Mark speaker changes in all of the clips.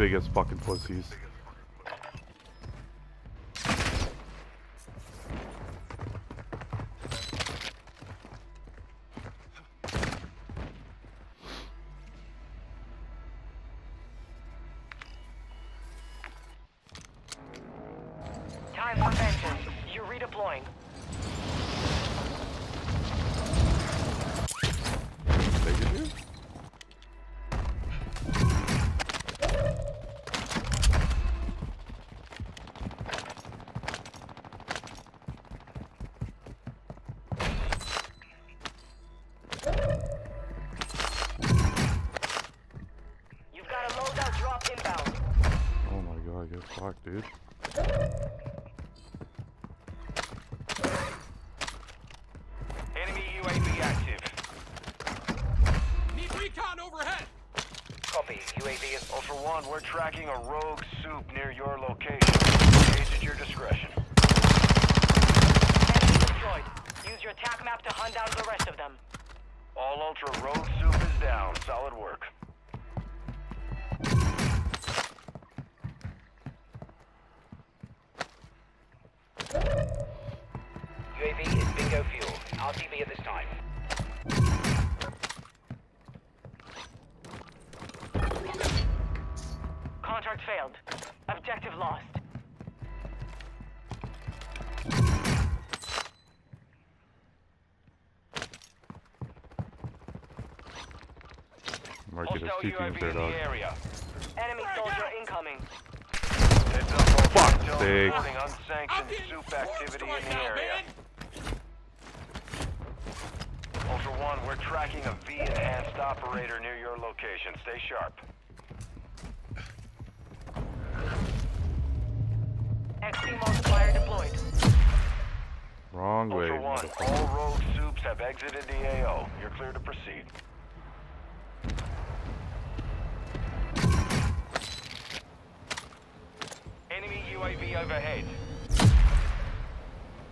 Speaker 1: biggest fucking pussies.
Speaker 2: Time for vengeance. You're redeploying.
Speaker 3: Is We're tracking a rogue soup near your location. Engage at your discretion.
Speaker 2: Enemy destroyed. Use your attack map to hunt down the rest of them.
Speaker 3: All Ultra rogue soup is down. Solid work.
Speaker 4: UAV is bingo fuel. RTB at this time.
Speaker 2: Failed. Objective lost.
Speaker 1: Market is
Speaker 3: Hostile
Speaker 1: two teams
Speaker 3: UAV
Speaker 1: there, dog.
Speaker 3: the.
Speaker 2: Enemy soldier incoming.
Speaker 3: Heads up,
Speaker 1: Fuck's sake.
Speaker 3: unsanctioned soup activity in the area.
Speaker 5: man.
Speaker 3: Ultra One, we're tracking a V-enhanced operator near your location. Stay sharp.
Speaker 2: XC multiplier deployed.
Speaker 1: Wrong way.
Speaker 3: Ultra One, all rogue soups have exited the AO. You're clear to proceed. Enemy UAV overhead.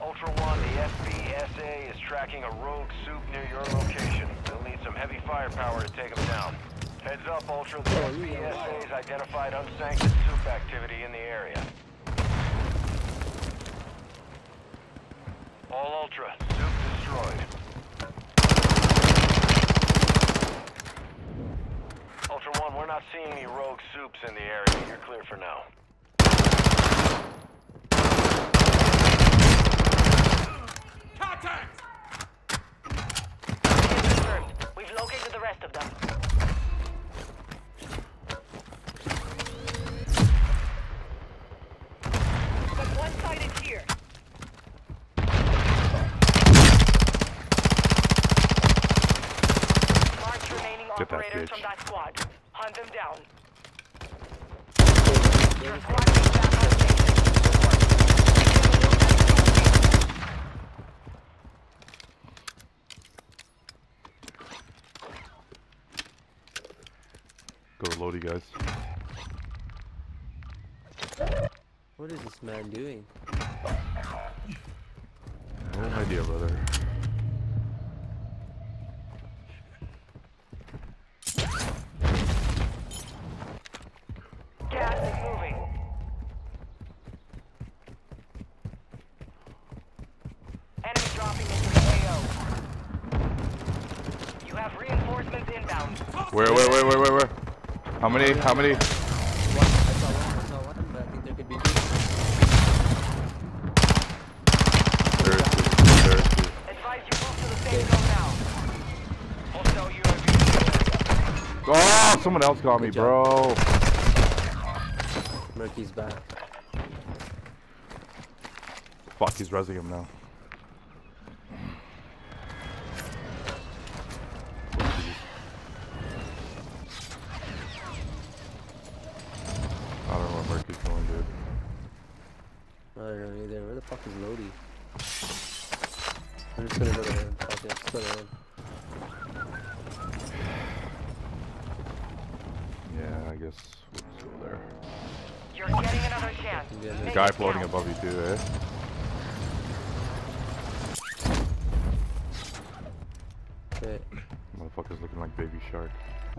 Speaker 3: Ultra One, the FBSA is tracking a rogue soup near your location. They'll need some heavy firepower to take them down. Heads up, Ultra. The oh, FBSA has identified unsanctioned soup activity in the area. All Ultra, soup destroyed. Ultra One, we're not seeing any rogue soups in the area. You're clear for now.
Speaker 5: Contact.
Speaker 2: We've located the rest of them. But one sided here. Mark remaining
Speaker 1: Get that
Speaker 2: operators
Speaker 1: bitch.
Speaker 2: from that squad. Hunt them down. Your squad is back on station.
Speaker 1: Go to Lodi, guys.
Speaker 6: What is this man doing?
Speaker 1: No idea, brother.
Speaker 2: Gas is moving. Enemy dropping into the AO. You have reinforcements inbound.
Speaker 1: Where, where, where, where, where, where? How many?
Speaker 6: One, I saw one, I saw one, but I think there could be two.
Speaker 1: There's two. There's two.
Speaker 2: Advise you move to the safe zone now.
Speaker 3: Hostile UAV.
Speaker 1: Oh, someone else got me, bro.
Speaker 6: Murky's back.
Speaker 1: Fuck, he's resing him now. I don't know where Murky's going, dude.
Speaker 6: I don't either. Where the fuck is Lodi? I'm just gonna go to him. Fuck it, let's go to him.
Speaker 1: Yeah, I guess we'll just go there.
Speaker 2: You're getting another chance.
Speaker 6: Yeah,
Speaker 1: The
Speaker 2: Make
Speaker 1: guy floating
Speaker 2: count.
Speaker 1: above you too, eh?
Speaker 6: Okay.
Speaker 1: Motherfucker's looking like Baby Shark.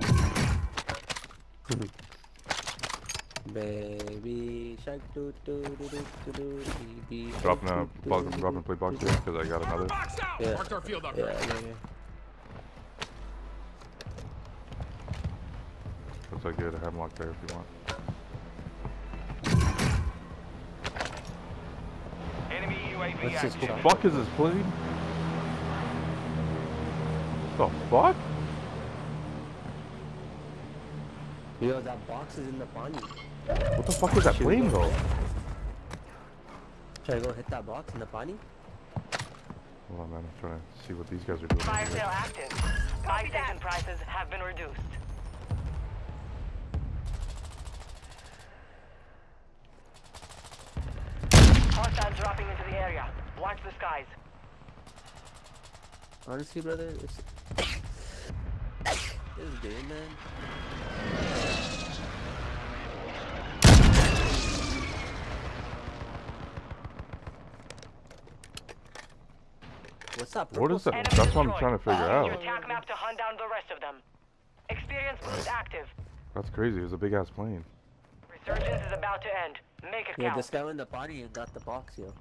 Speaker 6: Baby shark doo doo doo doo doo doo baby shark,
Speaker 1: Dropping a
Speaker 6: doo, doo,
Speaker 1: bug, dropping a play box here because I got another.
Speaker 6: Yeah.
Speaker 5: Marked our field upgrade.
Speaker 6: Yeah, yeah, yeah.
Speaker 1: Looks like you had a hemlock there if you want.
Speaker 3: Enemy UAV active.
Speaker 6: go.
Speaker 1: fuck is this plane? The fuck?
Speaker 6: Yo, that box is in the bunny.
Speaker 1: What the fuck is that plane though?
Speaker 6: Should I go hit that box in the bunny?
Speaker 1: Hold on, man. I'm trying to see what these guys are doing.
Speaker 2: Fire sale
Speaker 1: here.
Speaker 2: active. Buy station prices have been reduced. Hostiles dropping into the area. Watch the skies.
Speaker 6: Honestly, brother, it's this game, man. What's up?
Speaker 1: What is that?
Speaker 2: Enemy
Speaker 1: That's what I'm trying to figure
Speaker 2: Use
Speaker 1: out.
Speaker 2: your attack map to hunt down the rest of them. Experience boost active.
Speaker 1: That's crazy. It was a big ass plane.
Speaker 2: Resurgence is about to end. Make it
Speaker 6: Yeah,
Speaker 2: count.
Speaker 6: this guy in the body and got the box, yo.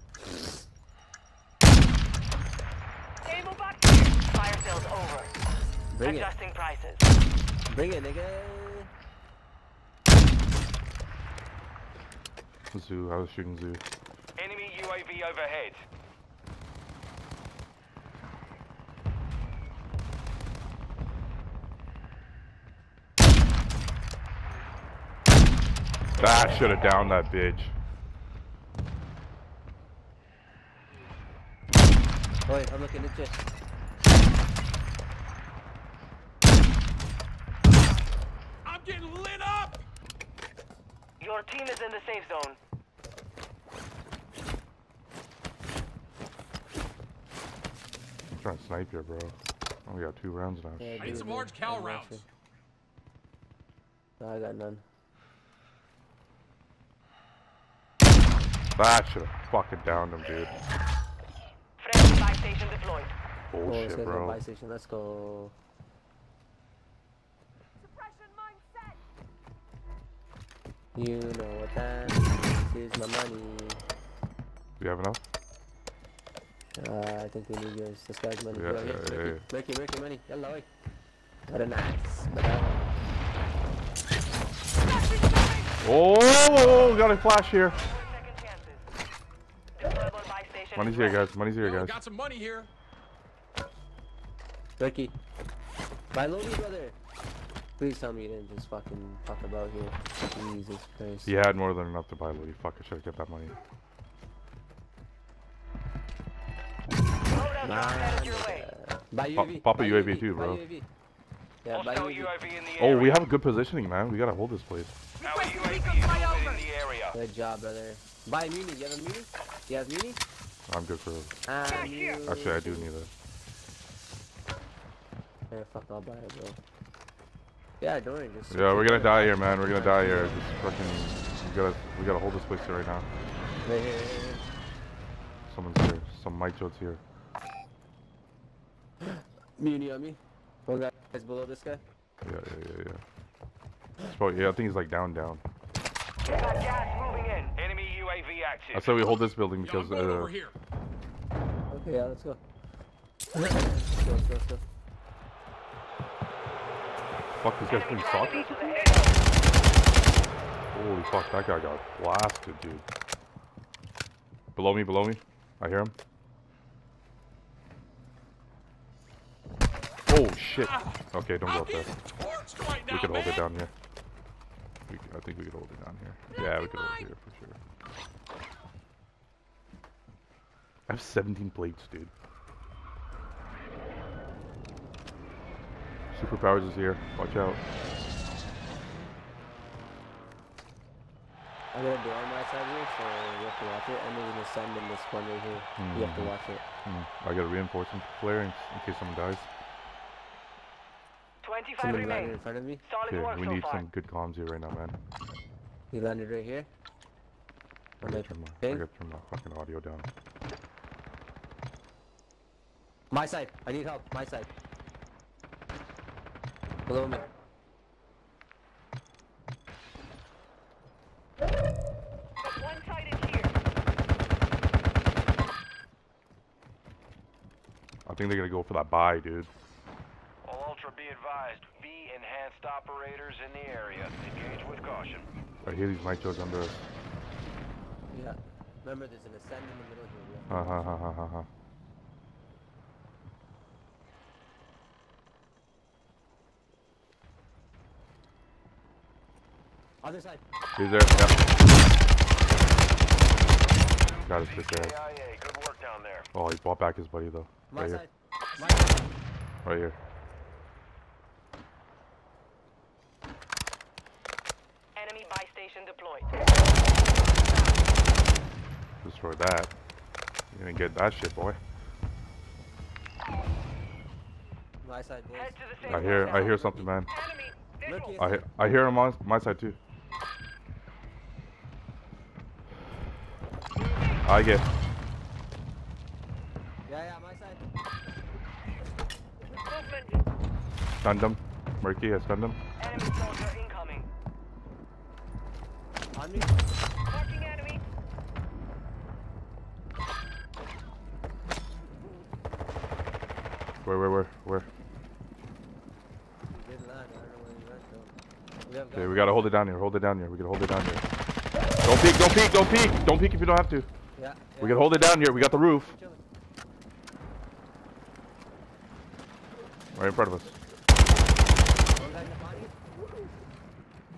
Speaker 2: Table box. Fire sales over.
Speaker 6: Bring it,
Speaker 2: Adjusting prices.
Speaker 6: bring it, nigga.
Speaker 1: Zoo. I was shooting Zoo.
Speaker 3: Enemy UAV overhead.
Speaker 1: Ah, should have downed that bitch.
Speaker 6: Wait, I'm looking at you.
Speaker 5: I'm getting lit up!
Speaker 2: Your team is in the safe zone.
Speaker 1: I'm trying to snipe you, bro. I only got two rounds now.
Speaker 6: Yeah,
Speaker 5: I need some
Speaker 6: man.
Speaker 5: large cal
Speaker 6: I'm
Speaker 5: rounds.
Speaker 6: No, I got none.
Speaker 1: Ah, should have fucking downed him, dude.
Speaker 2: Friendly buy station deployed.
Speaker 6: Oh, let's
Speaker 1: Bullshit,
Speaker 6: go
Speaker 1: bro.
Speaker 6: buy station. Let's go. You know what that means. Here's my money.
Speaker 1: Do you have enough?
Speaker 6: Uh, I think we need yours. This guy's money.
Speaker 1: Yeah,
Speaker 6: Yo, here,
Speaker 1: yeah, yeah,
Speaker 6: Ricky, Ricky, Ricky, money. Yalla, oi. Got a nice. Bravo.
Speaker 1: Oh, got a flash here. Money's here, guys. Money's here, guys.
Speaker 5: got some money here.
Speaker 6: Ricky. Buy Lodi, brother. Please tell me you didn't just fucking fuck about here. Jesus Christ.
Speaker 1: He had more than enough to buy Lodi. Fuck, I should have kept that money.
Speaker 2: Loadout
Speaker 6: Nah,
Speaker 2: drop headed your
Speaker 6: uh,
Speaker 1: Pop-
Speaker 6: UAV.
Speaker 1: a
Speaker 6: buy
Speaker 1: UAV too, bro.
Speaker 6: UAV. Yeah, UAV.
Speaker 3: UAV in the
Speaker 1: Oh,
Speaker 3: area.
Speaker 1: we have a good positioning, man. We gotta hold this place.
Speaker 3: Our UAV is moving in the area.
Speaker 6: Good job, brother. Buy Muni. You have a Muni? You have Muni?
Speaker 1: I'm good for.
Speaker 6: Ah,
Speaker 1: Actually, I do need a.
Speaker 6: Yeah, fuck, I'll buy it, bro. Yeah, don't worry. Just
Speaker 1: Yeah, we're gonna die here, man. We're gonna die here. Just fucking. We gotta. We gotta hold this place right now.
Speaker 6: Right here, right here.
Speaker 1: Someone's here. Some Maicho's here.
Speaker 6: Muni on me. One guy's below this guy.
Speaker 1: Yeah, yeah, yeah, yeah. It's probably, yeah, I think he's like down, down.
Speaker 2: We got gas moving in.
Speaker 3: Enemy UAV
Speaker 1: I
Speaker 3: active.
Speaker 1: say we hold this building because
Speaker 5: I'm
Speaker 1: uh,
Speaker 5: over here.
Speaker 6: Okay, yeah, let's go. let's go, let's go, let's go.
Speaker 1: fuck, this guy's playing soccer.
Speaker 2: into the area.
Speaker 1: Holy fuck, that guy got blasted, dude. Below me, below me. I hear him. Oh shit. Okay, don't go up there.
Speaker 5: getting torched right now,
Speaker 1: We could hold it down here. We, c- I think we could hold it down here. Yeah, we could hold it here for sure. I have 17 plates, dude. Superpowers is here. Watch out.
Speaker 6: I got a door on my side here, so you have to watch it. And there's an send in this one right here. You have to
Speaker 1: Mhm.
Speaker 6: watch it.
Speaker 1: Hmm. I gotta reinforce some flare in, in case someone dies.
Speaker 6: Somebody landed in front of me.
Speaker 2: Solid here,
Speaker 1: we
Speaker 2: so
Speaker 1: need
Speaker 2: far.
Speaker 1: some good comms here right now, man.
Speaker 6: He landed right here.
Speaker 1: I gotta, turn my, I gotta turn my fucking audio down.
Speaker 6: My side. I need help. My side. Below me. One side is here.
Speaker 1: I think they're gonna go for that buy, dude.
Speaker 3: All be advised, V enhanced operators in the area. Engage with caution.
Speaker 1: I hear these nitros under us.
Speaker 6: Yeah. Remember, there's an ascend in the middle here. Yeah.
Speaker 1: Ha ha ha ha ha ha.
Speaker 6: Other side.
Speaker 1: He's there. Yep. Got his bitch ass.
Speaker 3: Good work down there.
Speaker 1: Oh, he bought back his buddy though.
Speaker 6: My
Speaker 1: Right here.
Speaker 6: side. My side.
Speaker 1: Right here.
Speaker 2: Enemy buy station deployed.
Speaker 1: Destroy that. You didn't get that shit, boy.
Speaker 6: My side, boys.
Speaker 2: Head to the safe
Speaker 1: I hear, I hear something, man.
Speaker 2: Enemy
Speaker 1: I, I hear him on my side too. I get.
Speaker 6: Yeah, yeah, my side.
Speaker 2: Movement.
Speaker 1: Stunned him. Murky, I stunned him.
Speaker 2: Enemy soldier incoming.
Speaker 6: On me.
Speaker 2: Marking enemy.
Speaker 1: Where, where, where, where?
Speaker 6: He did land. I don't know where he went though. We
Speaker 1: Okay, we gotta hold it down here. Hold it down here. We gotta hold it down here. Don't peek, don't peek, don't peek. Don't peek if you don't have to.
Speaker 6: Yeah.
Speaker 1: We
Speaker 6: yeah.
Speaker 1: gotta hold it down here. We got the roof right in front of us.
Speaker 6: One guy in the.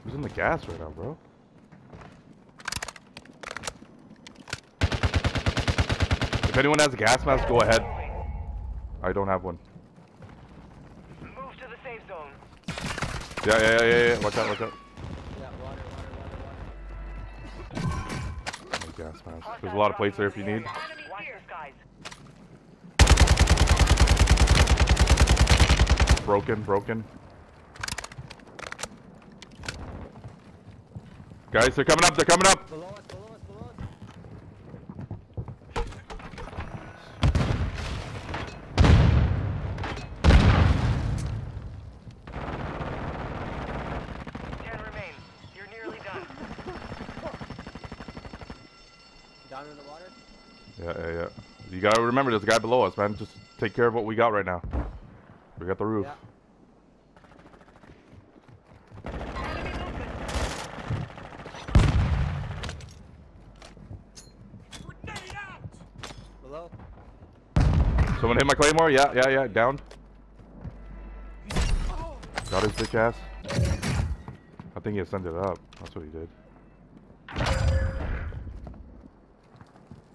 Speaker 1: Who's in the gas right now, bro? If anyone has a gas mask, go ahead. I don't have one.
Speaker 2: Move to the safe zone.
Speaker 1: Yeah, yeah, yeah, yeah. yeah. Watch out, watch out.
Speaker 6: Yeah, water, water, water, water.
Speaker 1: Gas mask. There's a lot of plates there if you need.
Speaker 2: Watch the skies.
Speaker 1: Broken, broken. Guys, they're coming up. They're coming up.
Speaker 6: Below us, below us, below us.
Speaker 2: Ten remain. You're nearly done.
Speaker 6: Down in the water.
Speaker 1: Yeah, yeah, yeah. You gotta remember, there's a guy below us, man. Just take care of what we got right now. We got the roof.
Speaker 6: Yeah.
Speaker 5: Grenade out!
Speaker 6: Below.
Speaker 1: Someone hit my claymore? Yeah, yeah, yeah. Down. Got his bitch ass. I think he ascended up. That's what he did.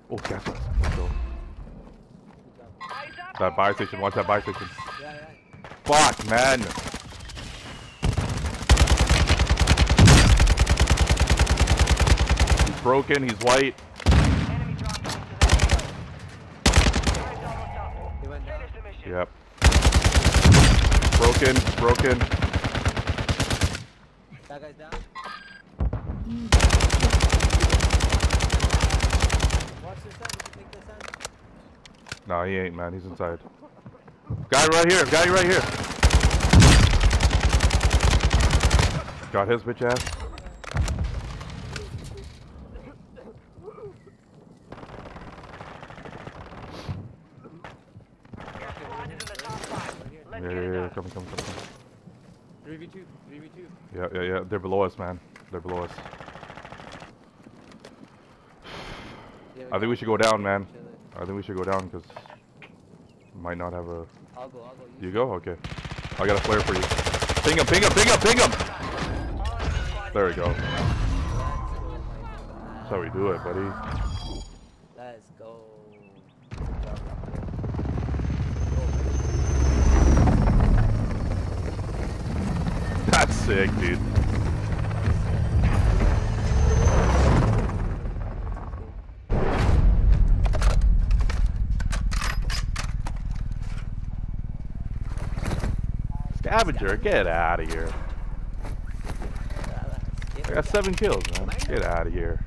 Speaker 1: Oh, gas mask. Let's go.
Speaker 6: Good job.
Speaker 2: Eyes up.
Speaker 1: That buy station. Watch that buy station.
Speaker 6: Yeah, yeah.
Speaker 1: Fuck, man. He's broken. He's white. Yep. Broken. Broken.
Speaker 6: That guy's down. Watch this side. We can take this side.
Speaker 1: No, he ain't, man. He's inside. Guy right here. Guy right here. Got his bitch ass.
Speaker 2: Your squad is in the top five. Let's
Speaker 1: Yeah, yeah, yeah. coming, coming. coming.
Speaker 6: 3v2. 3v2.
Speaker 1: Yeah, yeah, yeah. They're below us, man. They're below us.
Speaker 6: Yeah,
Speaker 1: I think we should go down, man. I think we should go down because might not have a.
Speaker 6: I'll go, I'll go.
Speaker 1: You go? Okay. I got a flare for you. Ping him, ping him, ping him, ping him! There we go. That's how we do it, buddy.
Speaker 6: Let's go.
Speaker 1: That's sick, dude. Scavenger, get out of here. I got seven kills, man. Get out of here.